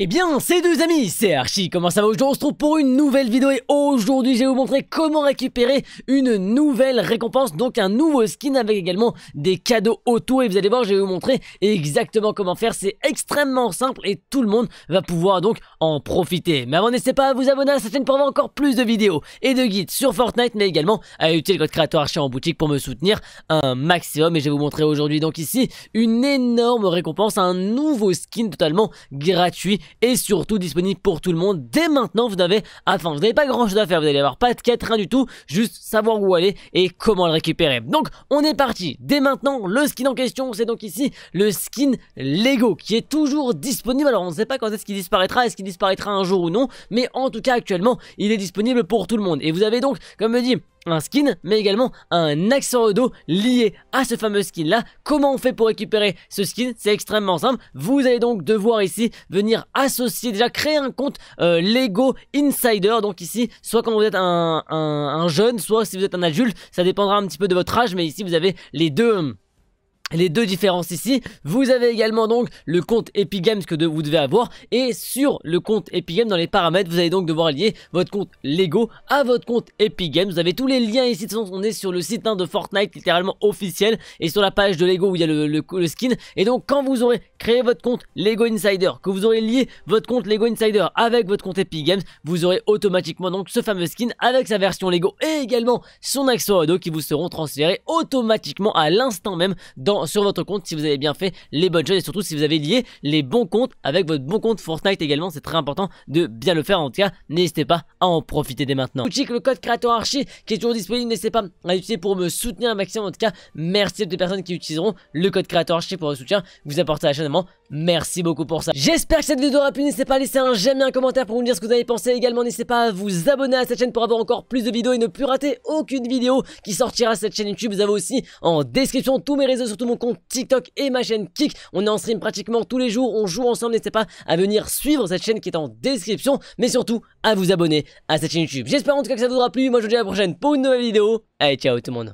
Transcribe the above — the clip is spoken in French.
Eh bien, ces deux amis, c'est Archie, comment ça va aujourd'hui? On se trouve pour une nouvelle vidéo et aujourd'hui je vais vous montrer comment récupérer une nouvelle récompense, donc un nouveau skin avec également des cadeaux autour et vous allez voir, je vais vous montrer exactement comment faire, c'est extrêmement simple et tout le monde va pouvoir donc en profiter. Mais avant, n'hésitez pas à vous abonner à cette chaîne pour avoir encore plus de vidéos et de guides sur Fortnite, mais également à utiliser le code créateur Archie en boutique pour me soutenir un maximum. Et je vais vous montrer aujourd'hui donc ici une énorme récompense, un nouveau skin totalement gratuit et surtout disponible pour tout le monde. Dès maintenant, vous n'avez, enfin, vous n'avez pas grand chose à faire, vous allez avoir pas de quête, rien du tout, juste savoir où aller et comment le récupérer. Donc, on est parti. Dès maintenant, le skin en question, c'est donc ici le skin Lego qui est toujours disponible. Alors, on ne sait pas quand est-ce qu'il disparaîtra, est-ce qu'il disparaîtra un jour ou non, mais en tout cas, actuellement, il est disponible pour tout le monde. Et vous avez donc, comme me dit un skin, mais également un accessoire dos lié à ce fameux skin là. Comment on fait pour récupérer ce skin? C'est extrêmement simple. Vous allez donc devoir ici venir associer, déjà créer un compte euh, Lego Insider. Donc ici, soit quand vous êtes un, un, jeune, soit si vous êtes un adulte, ça dépendra un petit peu de votre âge, mais ici vous avez les deux les deux différences ici. Vous avez également donc le compte Epic Games que vous devez avoir et sur le compte Epic Games dans les paramètres vous allez donc devoir lier votre compte Lego à votre compte Epic Games. Vous avez tous les liens ici, de toute façon on est sur le site hein, de Fortnite littéralement officiel et sur la page de Lego où il y a le, skin et donc quand vous aurez créé votre compte Lego Insider, que vous aurez lié votre compte Lego Insider avec votre compte Epic Games, vous aurez automatiquement donc ce fameux skin avec sa version Lego et également son accessoire qui vous seront transférés automatiquement à l'instant même dans sur votre compte si vous avez bien fait les bonnes choses et surtout si vous avez lié les bons comptes avec votre bon compte Fortnite également. C'est très important de bien le faire. En tout cas, n'hésitez pas à en profiter dès maintenant. Boutique, le code créateur Archie qui est toujours disponible. N'hésitez pas à l'utiliser pour me soutenir un maximum. En tout cas, merci à toutes les personnes qui utiliseront le code créateur Archie pour votre soutien. Vous apportez à la chaîne. Merci beaucoup pour ça. J'espère que cette vidéo aura pu. N'hésitez pas à laisser un j'aime et un commentaire pour vous dire ce que vous avez pensé. Également, n'hésitez pas à vous abonner à cette chaîne pour avoir encore plus de vidéos et ne plus rater aucune vidéo qui sortira sur cette chaîne YouTube. Vous avez aussi en description tous mes réseaux, surtout mon compte TikTok et ma chaîne Kik. On est en stream pratiquement tous les jours, on joue ensemble, n'hésitez pas à venir suivre cette chaîne qui est en description, mais surtout à vous abonner à cette chaîne YouTube. J'espère en tout cas que ça vous aura plu, moi je vous dis à la prochaine pour une nouvelle vidéo. Allez ciao tout le monde